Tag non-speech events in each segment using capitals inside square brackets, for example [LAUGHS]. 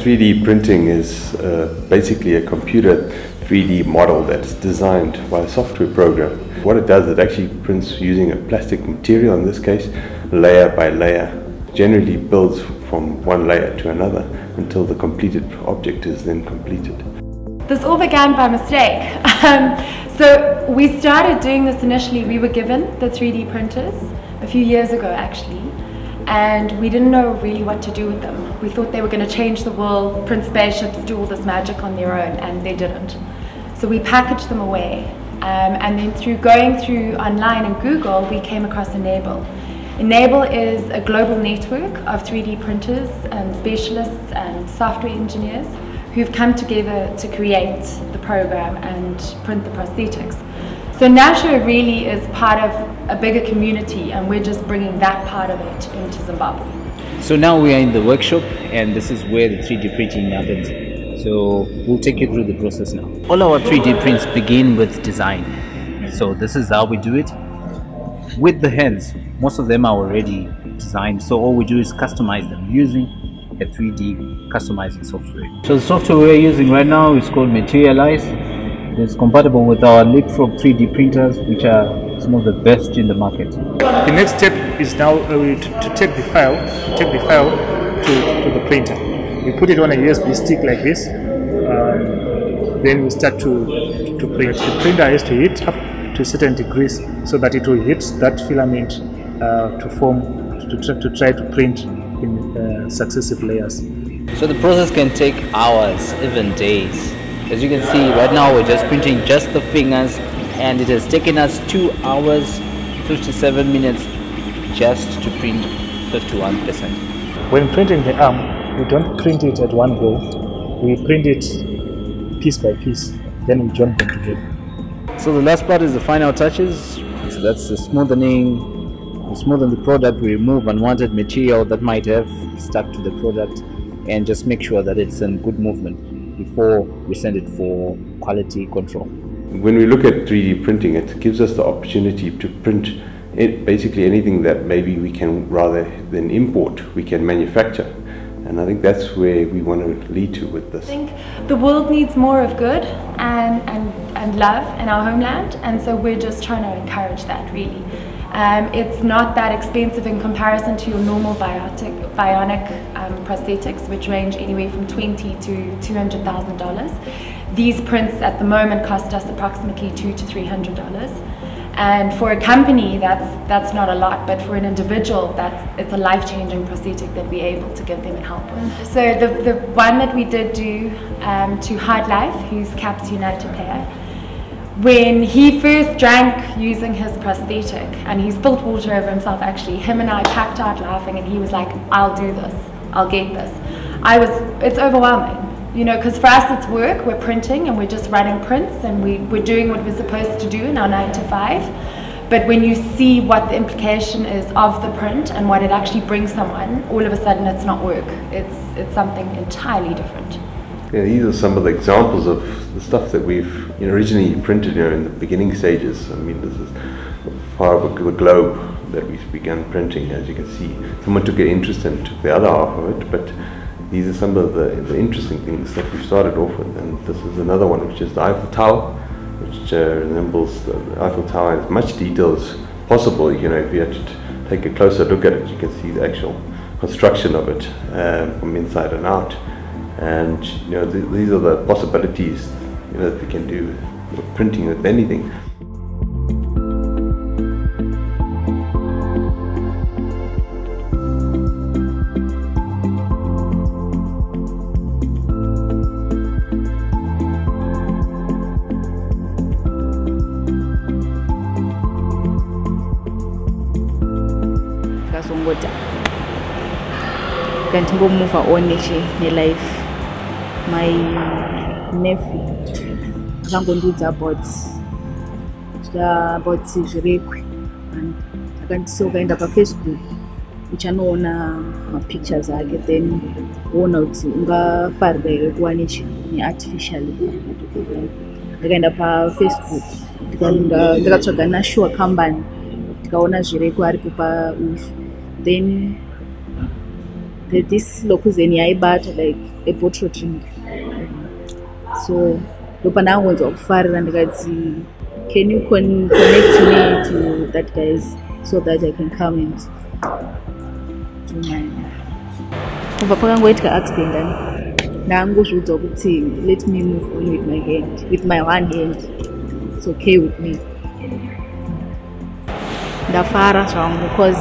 3D printing is uh, basically a computer 3D model that's designed by a software program. What it does, it actually prints using a plastic material, in this case, layer by layer. Generally builds from one layer to another until the completed object is then completed. This all began by mistake. [LAUGHS] Um, so we started doing this initially, we were given the 3D printers a few years ago actually, and we didn't know really what to do with them. We thought they were going to change the world, print spaceships, do all this magic on their own, and they didn't. So we packaged them away. Um, and then through going through online and Google, we came across Enable. Enable is a global network of 3D printers and specialists and software engineers who've come together to create the program and print the prosthetics. So Nashua really is part of a bigger community and we're just bringing that part of it into Zimbabwe. So now we are in the workshop and this is where the 3D printing happens. So we'll take you through the process now. All our 3D prints begin with design. So this is how we do it. With the hands, most of them are already designed. So all we do is customize them using a 3D customizing software. So the software we're using right now is called Materialise it's compatible with our Leapfrog 3D printers, which are some of the best in the market. The next step is now uh, to, to, take the file, take the file to, to the printer. We put it on a USB stick like this. Um, then we start to, to print. The printer has to heat up to certain degrees so that it will heat that filament uh, to form, to, to, to try to print in uh, successive layers. So the process can take hours, even days. As you can see right now we're just printing just the fingers and it has taken us 2 hours 57 minutes just to print 51%. When printing the arm, we don't print it at one go. We print it piece by piece, then we join them together. So the last part is the final touches. So that's the smoothening. We smoothen the product, we remove unwanted material that might have stuck to the product and just make sure that it's in good movement before we send it for quality control. When we look at 3D printing, it gives us the opportunity to print it, basically anything that maybe we can rather than import, we can manufacture. And I think that's where we want to lead to with this. I think the world needs more of good and, and, and love in our homeland, and so we're just trying to encourage that really. Um, it's not that expensive in comparison to your normal biotic, bionic um, prosthetics, which range anywhere from twenty to two hundred thousand dollars. These prints at the moment cost us approximately two to three hundred dollars. And for a company, that's that's not a lot, but for an individual, that's it's a life-changing prosthetic that we're able to give them and help with. So the the one that we did do um, to Hard Life, who's CAPS United player, when he first drank using his prosthetic and he spilled water over himself actually him and i packed out laughing and he was like i'll do this. I'll get this. I was it's overwhelming you know because for us it's work. We're printing and we're just writing prints and we, we're doing what we're supposed to do in our nine to five. But when you see what the implication is of the print and what it actually brings someone all of a sudden it's not work. It's it's something entirely different these are some of the examples of the stuff that we've you know, originally printed you know, in the beginning stages. I mean, this is part of the globe that we began printing, as you can see. Someone took an interest and took the other half of it, but these are some of the, the interesting things that we started off with. And this is another one, which is the Eiffel Tower, which uh, resembles the Eiffel Tower in as much detail as possible. You know, if you had to take a closer look at it, you can see the actual construction of it uh, from inside and out and you know th these are the possibilities you know, that we can do with printing with anything. kanti ngomuva on nje ne-life my nephew. Akangondiudza about about zvirekwe. Akandisi ukaenda pafacebook uchanoona mapictures ake then woona kuti ungafarira here kuva neartificial ndikaenda pafacebook ndikatsvaga nashua company ndikaona zvirekwe ari kupa uyu then the- this locuzeni yaibata like bottle drink. So ndopandangonzwa kufarira ndikati can you con- connect me to that guys so that i can come and do my kubva pakangoitika accident ani ndangozviudzwa kuti let me move on with my hand with my one hand. Its okay with me. Ndafara zvangu because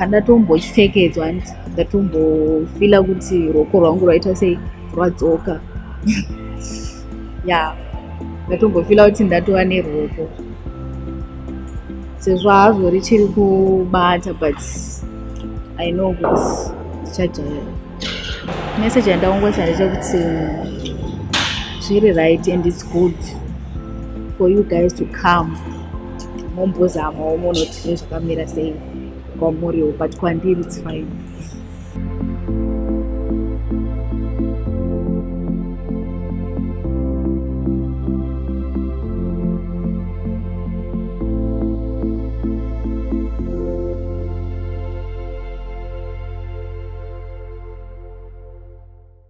pandatombopfekedzwa handiti ndatombofila kuti ruoko rwangu rwaita sei? Rwadzoka. [LAUGHS] Ya ndatombofila kuti ndatova neruoko sezvo hazvo richiri kubata but i know kuti ndichajaira meseji yandaongosha ndechekuti zviri right and its good for you guys to come. Mombozamawo muno kuti nezvakamira sei kwamuriwo but kwandiri its fine